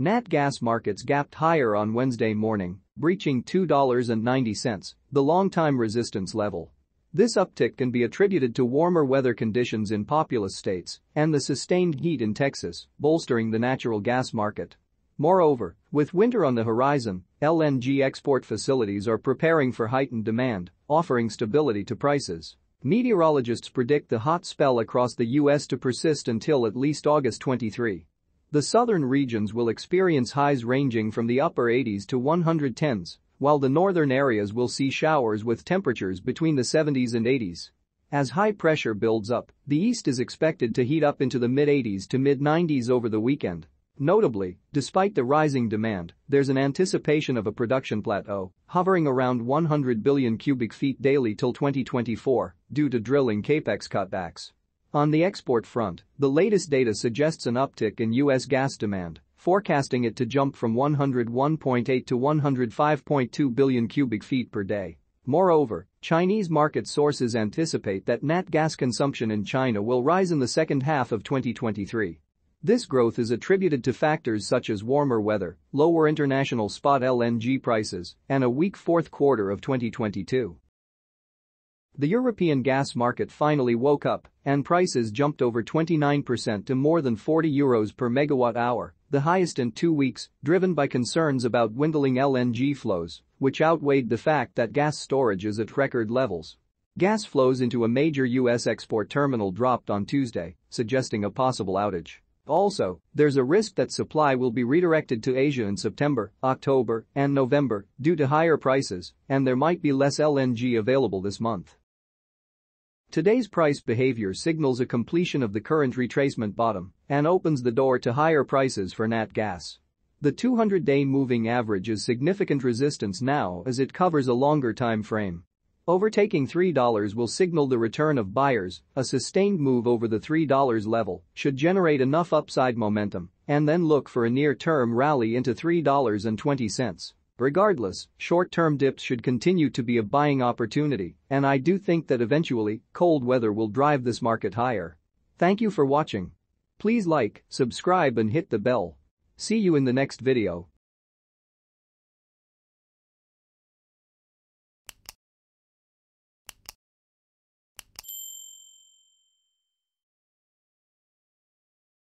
Nat gas markets gapped higher on Wednesday morning, breaching $2.90, the long-time resistance level. This uptick can be attributed to warmer weather conditions in populous states and the sustained heat in Texas, bolstering the natural gas market. Moreover, with winter on the horizon, LNG export facilities are preparing for heightened demand, offering stability to prices. Meteorologists predict the hot spell across the U.S. to persist until at least August 23. The southern regions will experience highs ranging from the upper 80s to 110s, while the northern areas will see showers with temperatures between the 70s and 80s. As high pressure builds up, the east is expected to heat up into the mid-80s to mid-90s over the weekend, Notably, despite the rising demand, there's an anticipation of a production plateau, hovering around 100 billion cubic feet daily till 2024 due to drilling capex cutbacks. On the export front, the latest data suggests an uptick in U.S. gas demand, forecasting it to jump from 101.8 to 105.2 billion cubic feet per day. Moreover, Chinese market sources anticipate that nat gas consumption in China will rise in the second half of 2023. This growth is attributed to factors such as warmer weather, lower international spot LNG prices, and a weak fourth quarter of 2022. The European gas market finally woke up and prices jumped over 29% to more than 40 euros per megawatt hour, the highest in two weeks, driven by concerns about dwindling LNG flows, which outweighed the fact that gas storage is at record levels. Gas flows into a major U.S. export terminal dropped on Tuesday, suggesting a possible outage. Also, there's a risk that supply will be redirected to Asia in September, October, and November due to higher prices, and there might be less LNG available this month. Today's price behavior signals a completion of the current retracement bottom and opens the door to higher prices for nat gas. The 200-day moving average is significant resistance now as it covers a longer time frame. Overtaking $3 will signal the return of buyers, a sustained move over the $3 level should generate enough upside momentum and then look for a near-term rally into $3.20. Regardless, short-term dips should continue to be a buying opportunity and I do think that eventually, cold weather will drive this market higher. Thank you for watching. Please like, subscribe and hit the bell. See you in the next video.